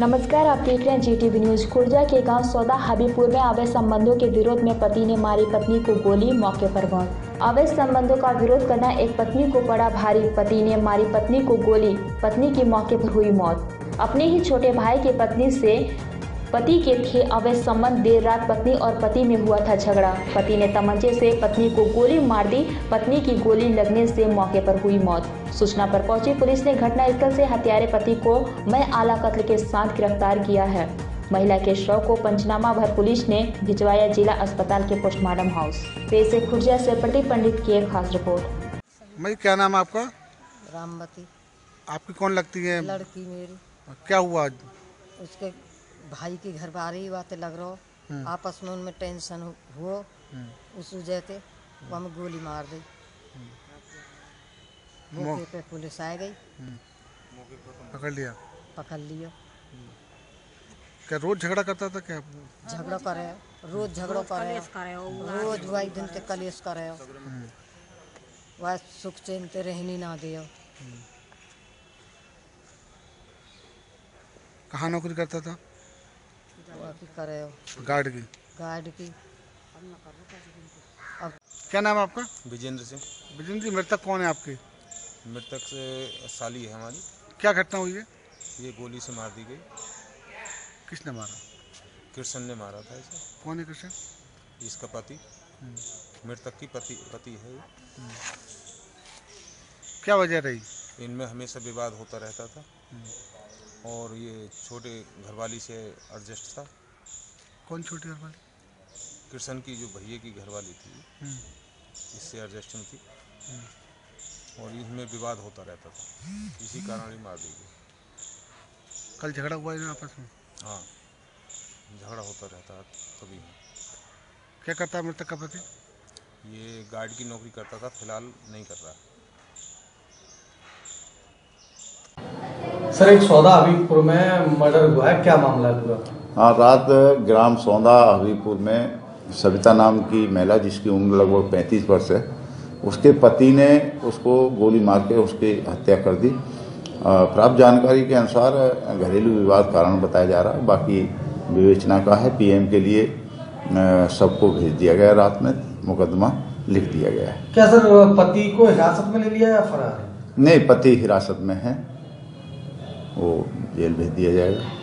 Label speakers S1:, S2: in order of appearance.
S1: नमस्कार, आप देख रहे हैं जी टीवी न्यूज़ खुर्जा के गाँव सौदा हबीपुर में अवैध संबंधों के विरोध में पति ने मारी पत्नी को गोली, मौके पर मौत। अवैध संबंधों का विरोध करना एक पत्नी को पड़ा भारी। पति ने मारी पत्नी को गोली, पत्नी की मौके पर हुई मौत। अपने ही छोटे भाई की पत्नी से पति के थे अवैध संबंध देर रात पत्नी और पति में हुआ था झगड़ा। पति ने तमंचे से पत्नी को गोली मार दी। पत्नी की गोली लगने से मौके पर हुई मौत। सूचना पर पहुँची पुलिस ने घटनास्थल से हत्यारे पति को मैं आला कत्ल के साथ गिरफ़्तार किया है। महिला के शव को पंचनामा भर पुलिस ने भिजवाया जिला अस्पताल के पोस्टमार्टम हाउस। पेश खुर्जा से प्रदीप पंडित की एक खास रिपोर्ट।
S2: भाई क्या नाम है आपका?
S3: रामवती।
S2: आपकी कौन लगती है?
S3: लड़की मेरी।
S2: क्या हुआ
S3: उसके भाई की घर बारी बातें लग रहा।
S2: हम्म।
S3: आपस में उनमें टेंशन हुआ उस वजह से वो हमें गोली मार दी। मौके पे पुलिस आ गई।
S2: पकड़ लिया?
S3: पकड़ लिया।
S2: क्या रोज झगड़ा करता था क्या?
S3: झगड़ा करे रोज झगड़ा करे रोज वही दिन ते कलेश करे वह सुख चैन ते रहनी ना दियो।
S2: कहाँ नौकरी करता था?
S3: की करे
S2: गार्ड की।
S3: गार्ड की। अब
S2: क्या नाम है आपका?
S4: विजेंद्र सिंह।
S2: विजेंद्र जी मृतक कौन है आपकी?
S4: मृतक से साली है हमारी।
S2: क्या घटना हुई है?
S4: ये गोली से मार दी गई।
S2: किसने मारा?
S4: कृष्ण ने मारा था इसे।
S2: कौन है कृष्ण?
S4: इसका पति। मृतक की पति पति है
S2: क्या वजह रही?
S4: इनमें हमेशा विवाद होता रहता था। और ये छोटे घरवाली से एडजस्ट था।
S2: कौन छोटी घरवाली?
S4: कृष्ण की जो भैया की घरवाली थी
S2: हम्म।
S4: इससे एडजस्टिंग थी। और इसमें विवाद होता रहता था। इसी कारण ही मार दी गई।
S2: कल झगड़ा हुआ है आपस में?
S4: हाँ झगड़ा होता रहता कभी
S2: क्या करता है मृतक का पति?
S4: ये गार्ड की नौकरी करता था फ़िलहाल नहीं कर रहा।
S5: सर एक सौदा हबीबपुर में मर्डर हुआ है क्या मामला पूरा?
S6: हाँ रात ग्राम सौदा हबीबपुर में सविता नाम की महिला जिसकी उम्र लगभग पैंतीस वर्ष है उसके पति ने उसको गोली मार के उसकी हत्या कर दी। प्राप्त जानकारी के अनुसार घरेलू विवाद कारण बताया जा रहा है बाकी विवेचना का है। पीएम के लिए सबको भेज दिया गया रात में मुकदमा लिख दिया गया है।
S5: क्या सर पति को हिरासत में ले लिया या फरार? है
S6: नहीं पति हिरासत में है। वो जेल भेज दिया जाएगा